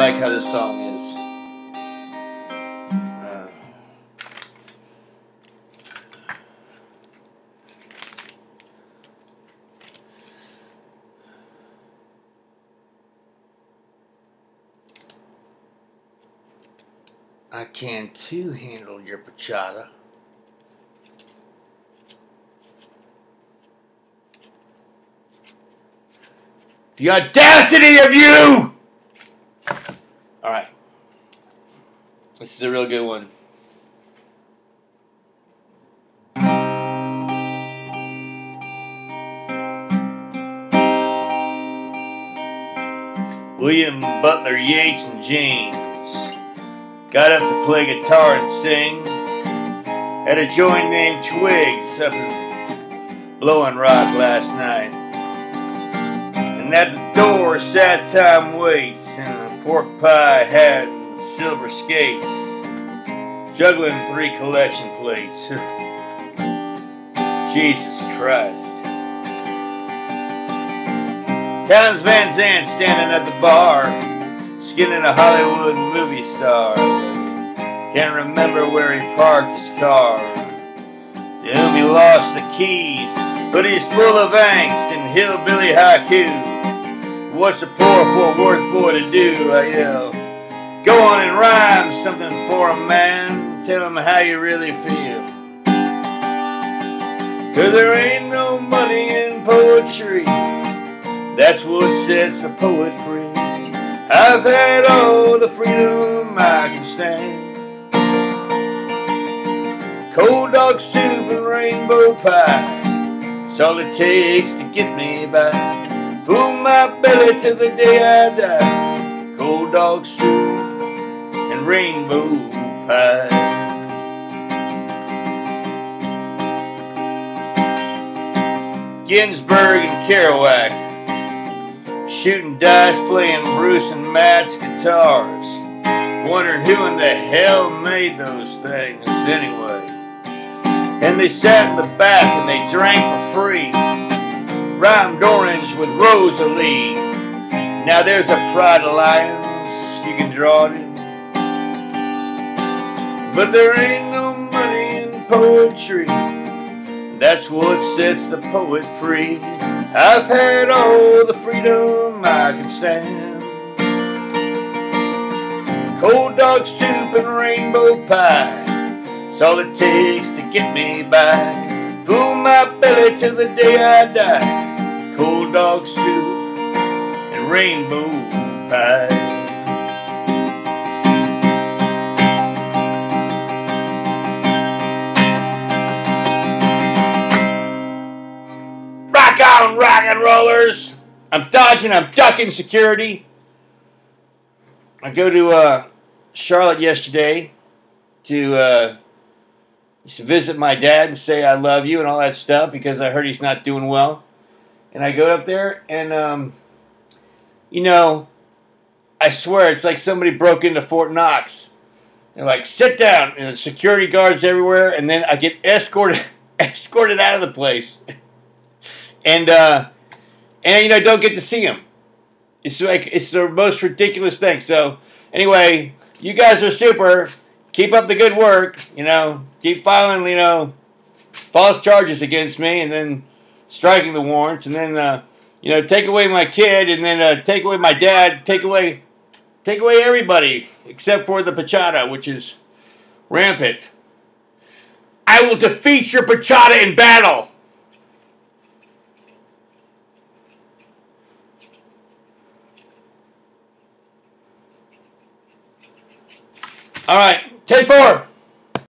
like how this song is. Uh, I can too handle your pachata. The audacity of you! Alright. This is a real good one. William Butler Yeats and James got up to play guitar and sing at a joint named Twigs up in Blowing Rock last night. And at the door sat Tom Waits in a pork pie hat and silver skates, juggling three collection plates. Jesus Christ. Townes Van Zandt standing at the bar, skinning a Hollywood movie star. Can't remember where he parked his car. To whom he lost the keys, but he's full of angst and hillbilly haiku. What's a poor Fort Worth boy to do? Uh, I yell. Go on and rhyme something for a man. Tell him how you really feel. Cause there ain't no money in poetry. That's what sets a poet free. I've had all the freedom I can stand. Cold dog soup and rainbow pie. It's all it takes to get me by. Fool my belly till the day I die. Cold dog soup and rainbow pie. Ginsberg and Kerouac shooting dice, playing Bruce and Matt's guitars, wondering who in the hell made those things anyway. And they sat in the back and they drank for free, rhymed orange with Rosalie. Now there's a pride alliance you can draw it. But there ain't no money in poetry. That's what sets the poet free. I've had all the freedom I can stand. Cold dog soup and rainbow pie. It's all it takes to get me by. Fool my belly till the day I die. Cold dog soup and rainbow pie. Rock on, rock and rollers. I'm dodging, I'm ducking security. I go to uh, Charlotte yesterday to, uh, visit my dad and say I love you and all that stuff because I heard he's not doing well. And I go up there and, um, you know, I swear it's like somebody broke into Fort Knox. They're like, sit down, and security guards everywhere, and then I get escorted escorted out of the place. and uh, and you know don't get to see him. It's like it's the most ridiculous thing. So anyway, you guys are super. Keep up the good work. You know, keep filing you know false charges against me, and then striking the warrants, and then uh, you know take away my kid, and then uh, take away my dad, take away take away everybody except for the pachata, which is rampant. I will defeat your pachata in battle. All right, 10 4.